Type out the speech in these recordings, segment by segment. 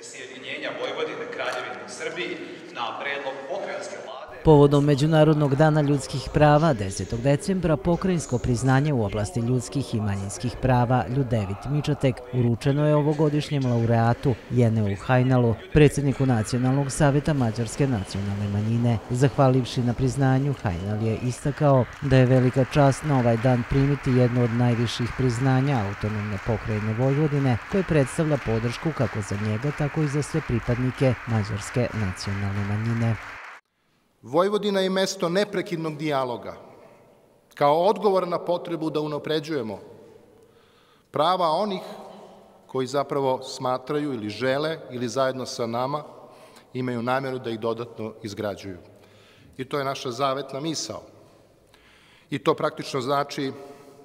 prisjedinjenja Vojvodine Kraljevine Srbiji na predlog pokrajinske vlade Povodom Međunarodnog dana ljudskih prava 10. decembra pokrajinsko priznanje u oblasti ljudskih i manjinskih prava Ljudevit Mičatek uručeno je ovogodišnjem laureatu Jeneu Hajnalu, predsjedniku Nacionalnog savjeta Mađarske nacionalne manjine. Zahvalivši na priznanju, Hajnal je istakao da je velika čast na ovaj dan primiti jedno od najviših priznanja autonomne pokrajine Vojvodine koje predstavlja podršku kako za njega, tako i za sve pripadnike Mađarske nacionalne manjine. Vojvodina je mesto neprekidnog dijaloga, kao odgovor na potrebu da unapređujemo prava onih koji zapravo smatraju ili žele ili zajedno sa nama imaju namjeru da ih dodatno izgrađuju. I to je naša zavetna misao. I to praktično znači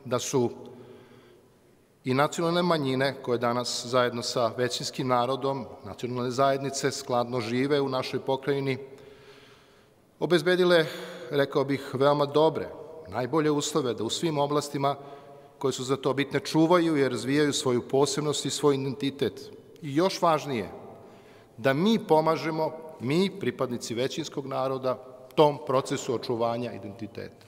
da su i nacionalne manjine koje danas zajedno sa većinskim narodom, nacionalne zajednice skladno žive u našoj pokrajini, obezbedile, rekao bih, veoma dobre, najbolje uslove da u svim oblastima koje su za to bitne čuvaju i razvijaju svoju posebnost i svoj identitet. I još važnije, da mi pomažemo, mi, pripadnici većinskog naroda, tom procesu očuvanja identiteta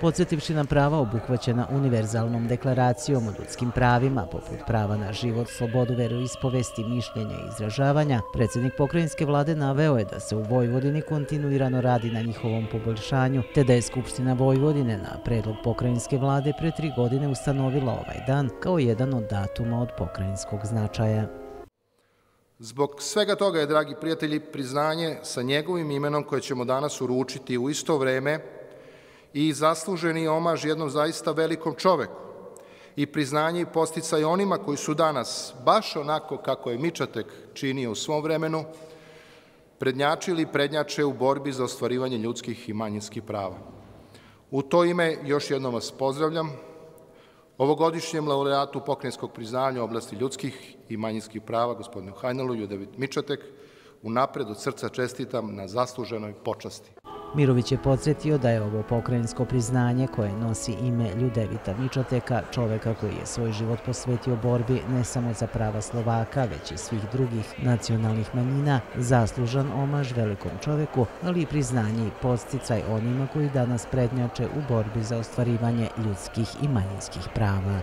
podsjetivši na prava obuhvaćena univerzalnom deklaracijom o ljudskim pravima, poput prava na život, slobodu veroispovesti, mišljenja i izražavanja, predsjednik pokrajinske vlade naveo je da se u Vojvodini kontinuirano radi na njihovom poboljšanju, te da je Skupština Vojvodine na predlog pokrajinske vlade pre tri godine ustanovila ovaj dan kao jedan od datuma od pokrajinskog značaja. Zbog svega toga je, dragi prijatelji, priznanje sa njegovim imenom koje ćemo danas uručiti u isto vreme i zasluženi omaž jednom zaista velikom čoveku i priznanje i posticaj onima koji su danas, baš onako kako je Mičatek činio u svom vremenu, prednjačili i prednjače u borbi za ostvarivanje ljudskih i manjinskih prava. U to ime još jednom vas pozdravljam, ovogodišnjem laureatu pokrenjskog priznanja u oblasti ljudskih i manjinskih prava, gospodinu Hajnalu Judevit Mičatek, unapred od srca čestitam na zasluženoj počasti. Mirović je podsjetio da je ovo pokrajinsko priznanje koje nosi ime Ljudevita Mičoteka, čoveka koji je svoj život posvetio borbi ne samo za prava Slovaka, već i svih drugih nacionalnih manjina, zaslužan omaž velikom čoveku, ali i priznanje i posticaj onima koji danas prednjače u borbi za ostvarivanje ljudskih i manjinskih prava.